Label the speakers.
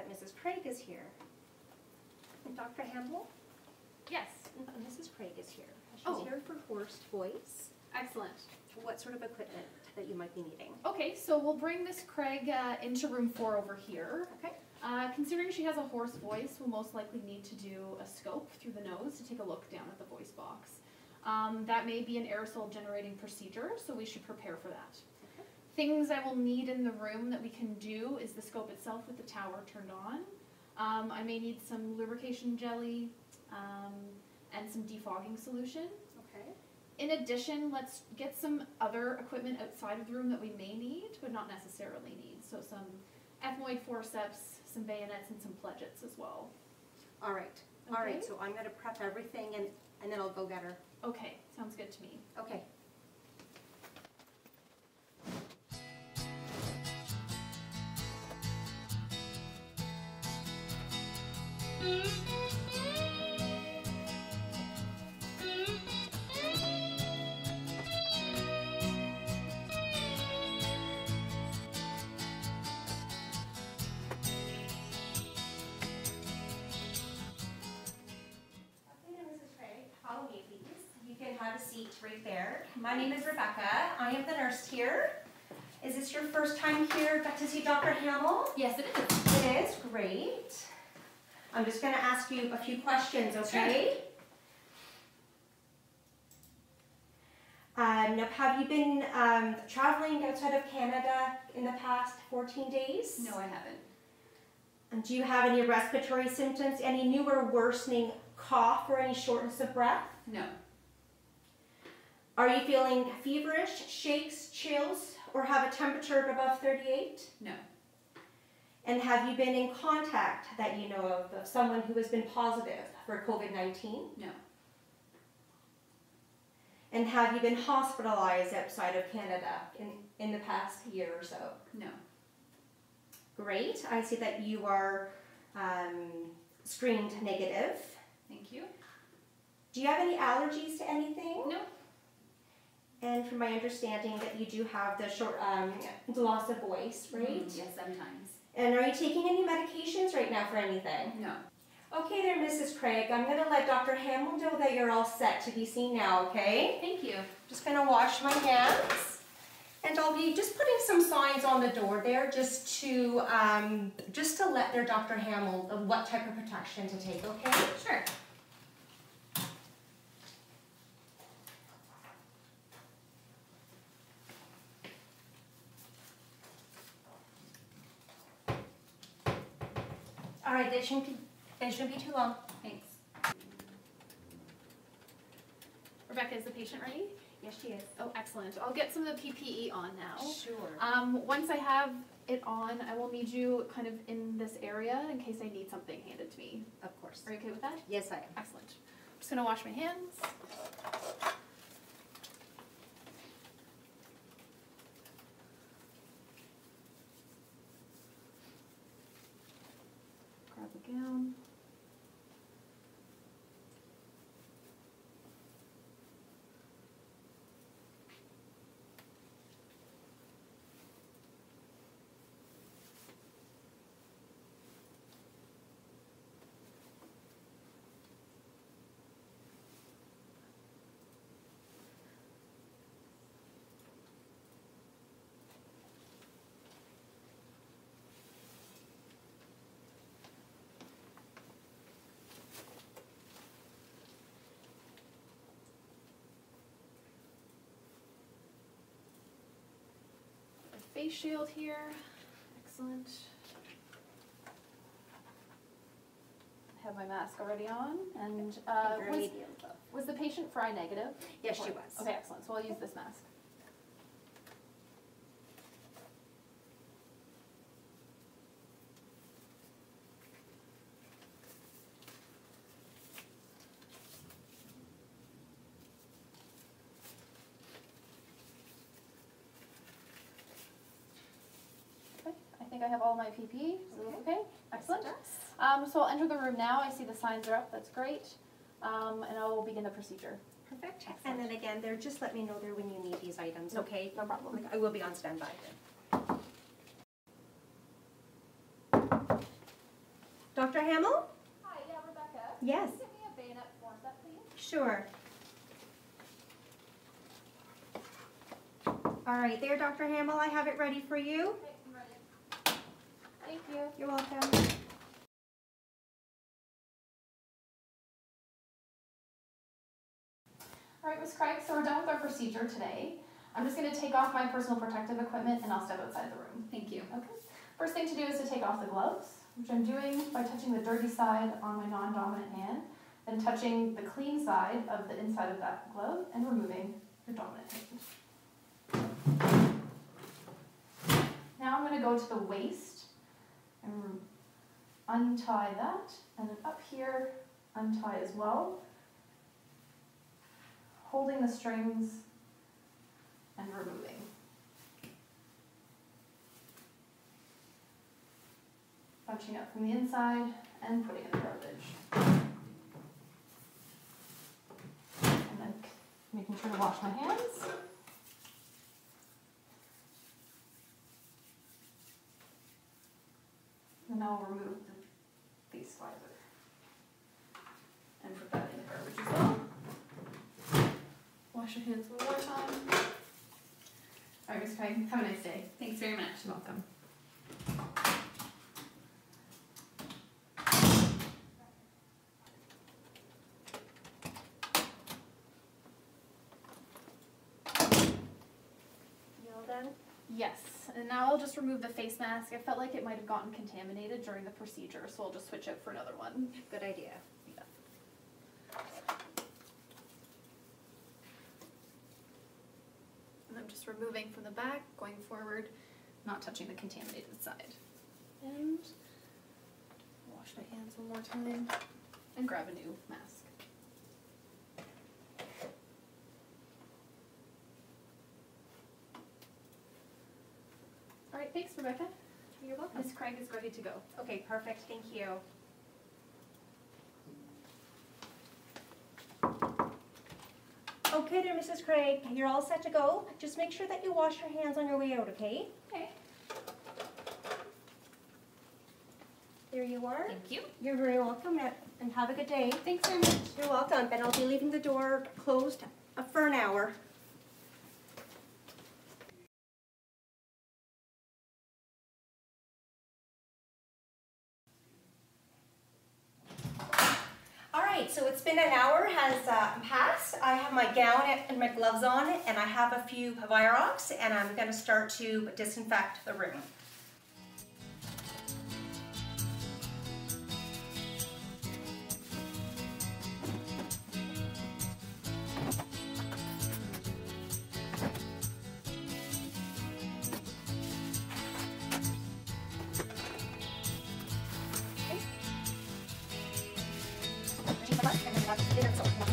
Speaker 1: that Mrs. Craig is here. Dr. Hamel,
Speaker 2: Yes.
Speaker 1: uh, Mrs. Craig is here. She's
Speaker 2: Oh.
Speaker 1: here for hoarse voice.
Speaker 2: Excellent.
Speaker 1: What sort of equipment that you might be needing?
Speaker 2: Okay, so we'll bring Miss Craig uh, into room four over here.
Speaker 1: Okay.
Speaker 2: Uh, considering she has a hoarse voice, we'll most likely need to do a scope through the nose to take a look down at the voice box. Um, that may be an aerosol generating procedure, so we should prepare for that.
Speaker 1: Okay.
Speaker 2: Things I will need in the room that we can do is the scope itself with the tower turned on. Um, I may need some lubrication jelly um, and some defogging solution.
Speaker 1: Okay.
Speaker 2: In addition, let's get some other equipment outside of the room that we may need, but not necessarily need. So some ethmoid forceps, some bayonets, and some pledgets as well.
Speaker 1: All right. All right, so I'm going to prep everything and, and then I'll go get her.
Speaker 2: Okay, sounds good to me.
Speaker 1: Okay. Okay, have a seat right there. My name is Rebecca. I am the nurse here. Is this your first time here to see Dr. Hamel?
Speaker 2: Yes, it is.
Speaker 1: It is, great. I'm just going to ask you a few questions, okay? Um, now, have you been um, traveling outside of Canada in the past 14 days?
Speaker 2: No, I haven't.
Speaker 1: And do you have any respiratory symptoms, any new or worsening cough or any shortness of breath?
Speaker 2: No.
Speaker 1: Are you feeling feverish, shakes, chills, or have a temperature above 38?
Speaker 2: No.
Speaker 1: And have you been in contact that you know of of someone who has been positive for COVID 19?
Speaker 2: No.
Speaker 1: And have you been hospitalized outside of Canada in, in the past year or so?
Speaker 2: No.
Speaker 1: Great. I see that you are um, screened negative.
Speaker 2: Thank you.
Speaker 1: Do you have any allergies to anything?
Speaker 2: No.
Speaker 1: And from my understanding that you do have the short um, loss of voice, right?
Speaker 2: Mm, yes, sometimes.
Speaker 1: And are you taking any medications right now for anything?
Speaker 2: No.
Speaker 1: Okay there, Mrs. Craig. I'm going to let Dr. Hamel know that you're all set to be seen now, okay?
Speaker 2: Thank you.
Speaker 1: Just going to wash my hands. And I'll be just putting some signs on the door there just to um, just to let their Dr. Hamel of what type of protection to take, okay?
Speaker 2: Sure.
Speaker 1: All right, that shouldn't be, that shouldn't be too long.
Speaker 2: Thanks. Rebecca, is the patient ready?
Speaker 1: Yes, she is.
Speaker 2: Oh, excellent. I'll get some of the PPE on now.
Speaker 1: Sure.
Speaker 2: Um, once I have it on, I will need you kind of in this area in case I need something handed to me.
Speaker 1: Of course.
Speaker 2: Are you okay with that?
Speaker 1: Yes, I am.
Speaker 2: Excellent. I'm just gonna wash my hands. Grab a gown. A face shield here. Excellent. I have my mask already on and uh, was, was the patient FRI negative?
Speaker 1: Yes, she was.
Speaker 2: Okay, excellent. So I'll use this mask. Okay, I think I have all my PPE. Does it look okay? Excellent. Um, so I'll enter the room now. I see the signs are up. That's great. Um, and I will begin the procedure.
Speaker 1: Perfect. And then again, there, just let me know there when you need these items,
Speaker 2: No-
Speaker 1: okay?
Speaker 2: no problem.
Speaker 1: Like, I will be on standby. then. Dr. Hamel?
Speaker 2: Hi, yeah, Rebecca.
Speaker 1: Yes.
Speaker 2: Give me a bayonet forceps, please.
Speaker 1: Sure. All right, there, Dr. Hamel, I have it ready for you.
Speaker 2: Okay, I'm ready. Thank you.
Speaker 1: You're welcome.
Speaker 2: All right, Ms. Craig, so we're done with our procedure today. I'm just gonna take off my personal protective equipment and I'll step outside the room.
Speaker 3: Thank you.
Speaker 2: Okay. First thing to do is to take off the gloves, which I'm doing by touching the dirty side on my non-dominant hand, then touching the clean side of the inside of that glove and removing your dominant hand. Now I'm gonna go to the waist and untie that, and then up here, untie as well. Holding the strings and removing. bunching up from the inside and putting in the garbage. And then making sure to wash my hands. Now I'll remove the face visor. And put that in the garbage as well. Wash your hands one more time. Alright, Ms. Craig, have a nice day.
Speaker 3: Thanks very much.
Speaker 2: You're welcome.
Speaker 1: You all done?
Speaker 2: Yes, and now I'll just remove the face mask. I felt like it might have gotten contaminated during the procedure, so I'll just switch out for another one.
Speaker 1: Good idea.
Speaker 2: And I'm just removing from the back, going forward, not touching the contaminated side. And wash my hands one more time and grab a new mask. Thanks, Rebecca.
Speaker 1: You're welcome.
Speaker 2: Miss Craig is ready to go.
Speaker 1: Okay, perfect, thank you. Okay there, Mrs. Craig, you're all set to go. Just make sure that you wash your hands on your way out, okay?
Speaker 2: Okay.
Speaker 1: There you are.
Speaker 3: Thank you.
Speaker 1: You're very welcome, and- have a good day.
Speaker 2: Thanks very much.
Speaker 1: You're welcome, and I'll be leaving the door closed for an hour. All right, so it's been an hour has uh, passed. I have my gown and my gloves on, and I have a few Virox, and I'm going to start to disinfect the room. And